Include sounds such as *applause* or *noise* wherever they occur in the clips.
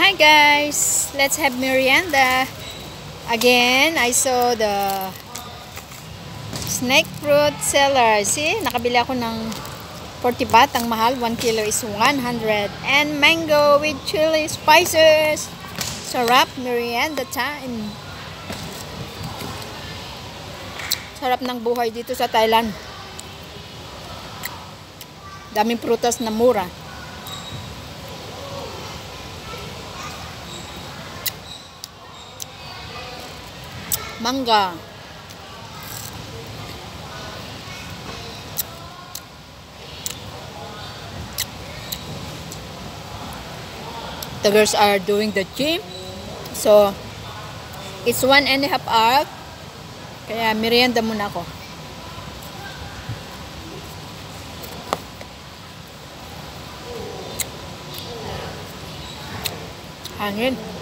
Hi guys! Let's have merienda. Again, I saw the snake fruit seller. See, nakabili ako ng 40 baht. Ang mahal, 1 kilo is 100. And mango with chili spices. Sarap, merienda time. Sarap ng buhay dito sa Thailand. Daming prutas na mura. Mangga. The girls are doing the gym. So, it's one and a half hour. Kaya merienda muna ako. Hangin.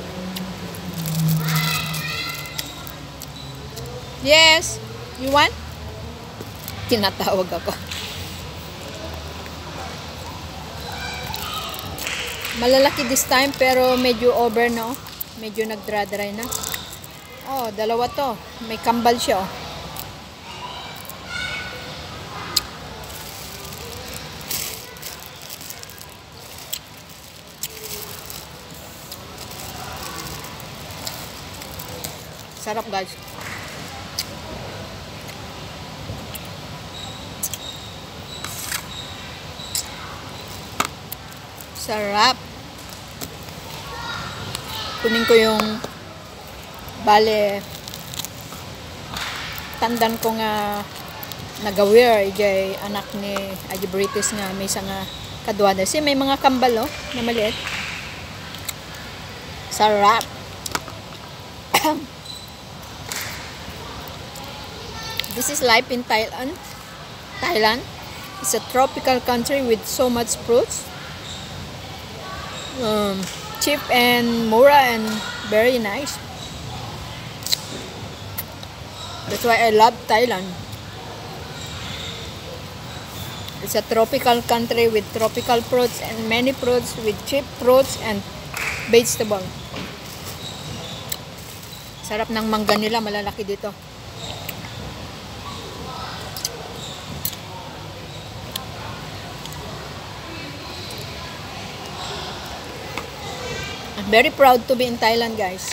Yes. You want? Tinatawag ako. Malalaki this time pero medyo over na oh. Medyo nagdra-dry na. Oh, dalawa to. May kambal siya oh. Sarap guys. Sarap. Kunin ko yung bale tandan ko nga nagawir ijay anak ni Aji Britis nga may isa nga kadwada. Si may mga kambal oh, na maliit. Sarap. *coughs* This is life in Thailand. Thailand is a tropical country with so much fruits. Um, cheap and mura and very nice. That's why I love Thailand. It's a tropical country with tropical fruits and many fruits with cheap fruits and vegetable. Sarap ng mangga nila, malalaki dito. Very proud to be in Thailand, guys.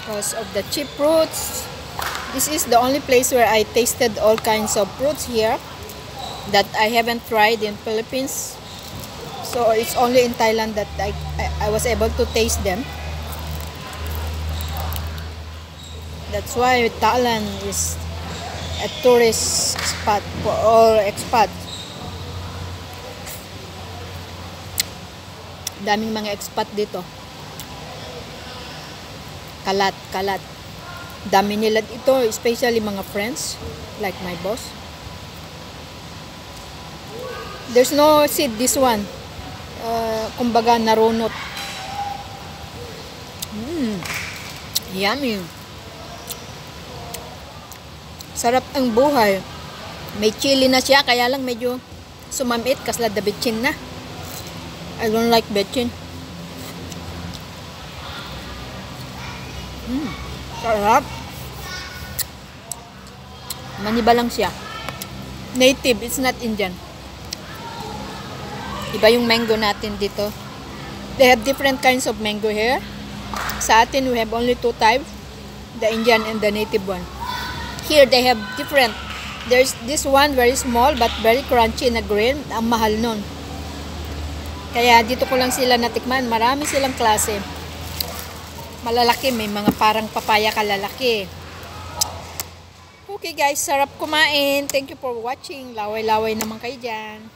Because of the cheap fruits. This is the only place where I tasted all kinds of fruits here that I haven't tried in Philippines. So it's only in Thailand that I, I, I was able to taste them. That's why Thailand is a tourist spot for all expats. Daming mga expat dito. Kalat, kalat. Dami nila dito, especially mga friends, like my boss. There's no seed, this one. Uh, kumbaga, narunot. Mmm. Yummy. Sarap ang buhay. May chili na siya, kaya lang medyo sumamit, kasla dabitchin na. I don't like betchin. Mm, sarap. Maniba lang siya. Native, it's not Indian. Iba yung mango natin dito. They have different kinds of mango here. Sa atin, we have only two types. The Indian and the native one. Here, they have different. There's this one very small but very crunchy na green. Ang mahal nun. Kaya dito ko lang sila natikman. Marami silang klase. Malalaki. May mga parang papaya kalalaki. Okay guys, sarap kumain. Thank you for watching. Laway-laway naman kayo dyan.